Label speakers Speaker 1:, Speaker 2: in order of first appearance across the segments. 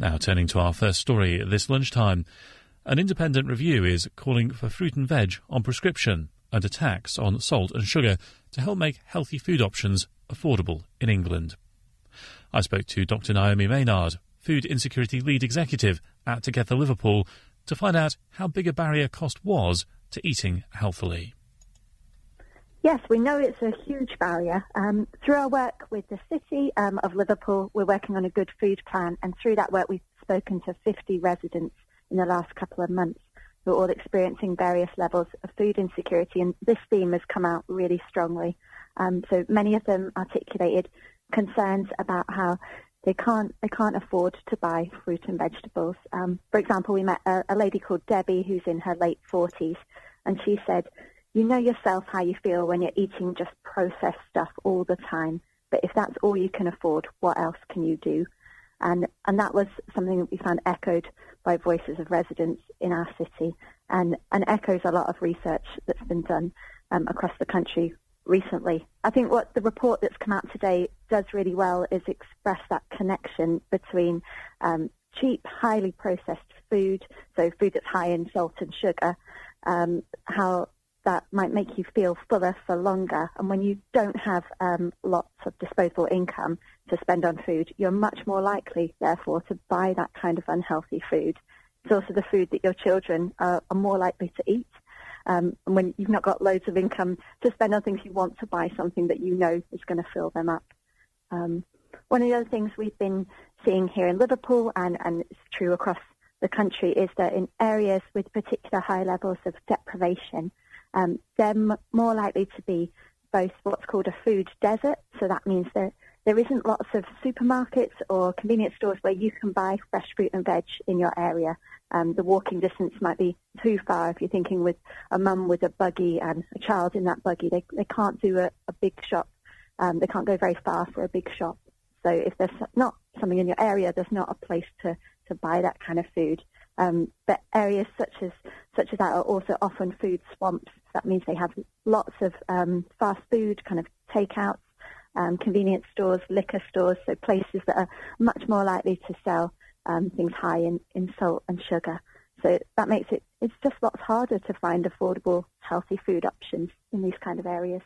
Speaker 1: Now, turning to our first story this lunchtime. An independent review is calling for fruit and veg on prescription and a tax on salt and sugar to help make healthy food options affordable in England. I spoke to Dr. Naomi Maynard, Food Insecurity Lead Executive at Together Liverpool, to find out how big a barrier cost was to eating healthily.
Speaker 2: Yes, we know it's a huge barrier. Um, through our work with the City um, of Liverpool, we're working on a good food plan, and through that work, we've spoken to 50 residents in the last couple of months who are all experiencing various levels of food insecurity, and this theme has come out really strongly. Um, so many of them articulated concerns about how they can't they can't afford to buy fruit and vegetables. Um, for example, we met a, a lady called Debbie who's in her late 40s, and she said you know yourself how you feel when you're eating just processed stuff all the time. But if that's all you can afford, what else can you do? And and that was something that we found echoed by voices of residents in our city, and and echoes a lot of research that's been done um, across the country recently. I think what the report that's come out today does really well is express that connection between um, cheap, highly processed food, so food that's high in salt and sugar, um, how that might make you feel fuller for longer. And when you don't have um, lots of disposable income to spend on food, you're much more likely, therefore, to buy that kind of unhealthy food. It's also the food that your children are, are more likely to eat. Um, and when you've not got loads of income to spend on things, you want to buy something that you know is going to fill them up. Um, one of the other things we've been seeing here in Liverpool, and, and it's true across the country, is that in areas with particular high levels of deprivation, um, they're m- more likely to be both what's called a food desert. So that means that there isn't lots of supermarkets or convenience stores where you can buy fresh fruit and veg in your area. Um, the walking distance might be too far if you're thinking with a mum with a buggy and a child in that buggy. They, they can't do a, a big shop. Um, they can't go very far for a big shop. So if there's not something in your area, there's not a place to, to buy that kind of food. Um, but areas such as such as that are also often food swamps. That means they have lots of um, fast food, kind of takeouts, um, convenience stores, liquor stores, so places that are much more likely to sell um, things high in, in salt and sugar. So that makes it, it's just lots harder to find affordable, healthy food options in these kind of areas.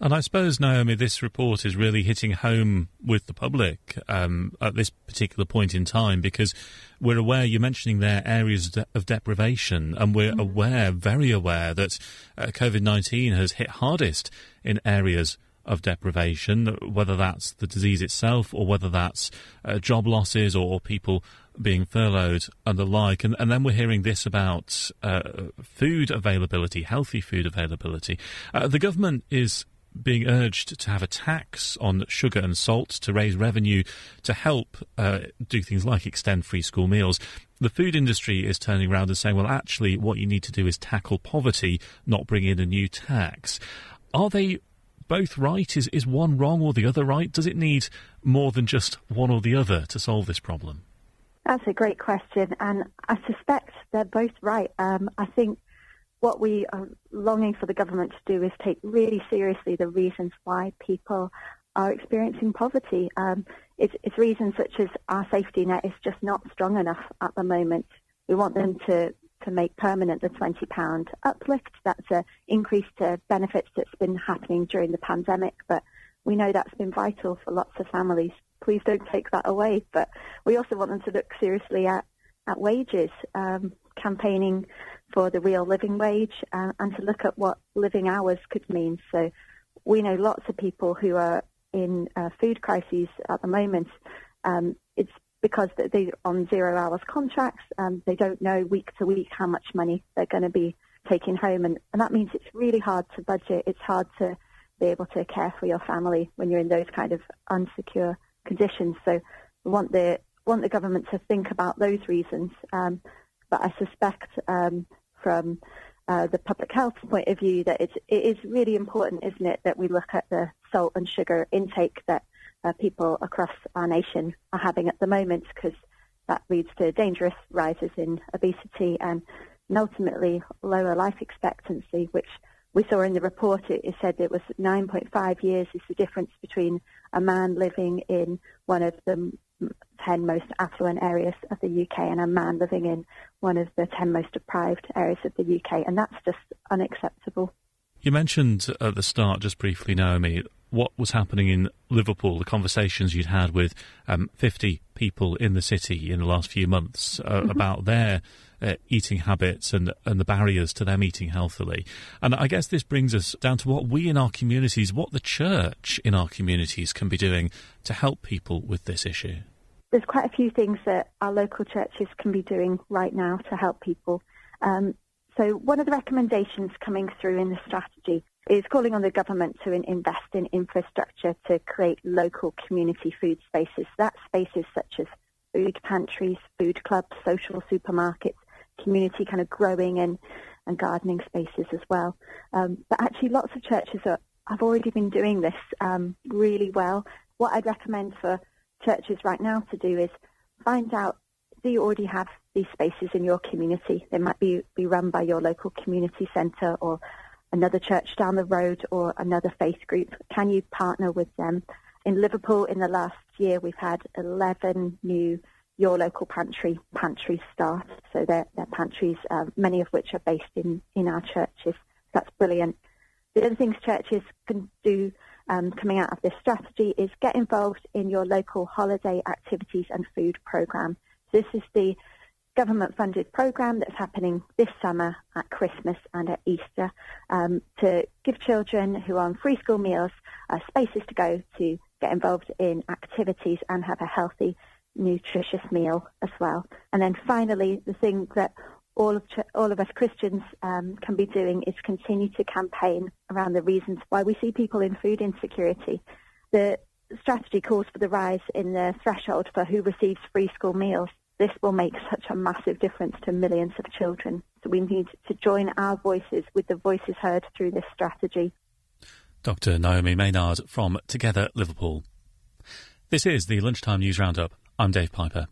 Speaker 1: And I suppose, Naomi, this report is really hitting home with the public um, at this particular point in time because we're aware, you're mentioning there areas of deprivation, and we're mm-hmm. aware, very aware, that uh, COVID 19 has hit hardest in areas of deprivation, whether that's the disease itself or whether that's uh, job losses or people being furloughed and the like. And, and then we're hearing this about uh, food availability, healthy food availability. Uh, the government is being urged to have a tax on sugar and salt to raise revenue to help uh, do things like extend free school meals. The food industry is turning around and saying, well, actually, what you need to do is tackle poverty, not bring in a new tax. Are they both right? Is, is one wrong or the other right? Does it need more than just one or the other to solve this problem?
Speaker 2: That's a great question, and I suspect they're both right. Um, I think what we are longing for the government to do is take really seriously the reasons why people are experiencing poverty. Um, it's, it's, reasons such as our safety net is just not strong enough at the moment. We want them to, to make permanent the £20 uplift. That's an increase to benefits that's been happening during the pandemic, but we know that's been vital for lots of families. Please don't take that away. But we also want them to look seriously at, at wages, um, campaigning for the real living wage uh, and to look at what living hours could mean. So we know lots of people who are in uh, food crises at the moment. Um, it's because they're on zero hours contracts. Um, they don't know week to week how much money they're going to be taking home. And, and that means it's really hard to budget. It's hard to be able to care for your family when you're in those kind of unsecure conditions. So we want the want the government to think about those reasons. Um, but I suspect um, from uh, the public health point of view that it's, it is really important, isn't it, that we look at the salt and sugar intake that uh, people across our nation are having at the moment because that leads to dangerous rises in obesity and, and ultimately lower life expectancy, which we saw in the report. It, it said it was 9.5 years is the difference between a man living in one of the 10 most affluent areas of the UK and a man living in one of the 10 most deprived areas of the UK, and that's just unacceptable.
Speaker 1: You mentioned at the start, just briefly, Naomi, what was happening in Liverpool, the conversations you'd had with um, 50 people in the city in the last few months uh, mm-hmm. about their uh, eating habits and, and the barriers to them eating healthily. And I guess this brings us down to what we in our communities, what the church in our communities can be doing to help people with this issue.
Speaker 2: There's quite a few things that our local churches can be doing right now to help people. Um, so one of the recommendations coming through in the strategy is calling on the government to invest in infrastructure to create local community food spaces. That's spaces such as food pantries, food clubs, social supermarkets, community kind of growing and, and gardening spaces as well. Um, but actually lots of churches are, have already been doing this um, really well. What I'd recommend for churches right now to do is find out do you already have these spaces in your community? They might be, be run by your local community centre or another church down the road or another faith group? Can you partner with them? In Liverpool, in the last year, we've had 11 new Your Local Pantry pantries start. So they're, they're pantries, uh, many of which are based in, in our churches. That's brilliant. The other things churches can do um, coming out of this strategy is get involved in your local holiday activities and food program. This is the government-funded program that's happening this summer at Christmas and at Easter um, to give children who are on free school meals uh, spaces to go to get involved in activities and have a healthy, nutritious meal as well. And then finally, the thing that all of, all of us Christians um, can be doing is continue to campaign around the reasons why we see people in food insecurity. The strategy calls for the rise in the threshold for who receives free school meals this will make such a massive difference to millions of children. So we need to join our voices with the voices heard through this strategy.
Speaker 1: Dr. Naomi Maynard from Together Liverpool. This is the Lunchtime News Roundup. I'm Dave Piper.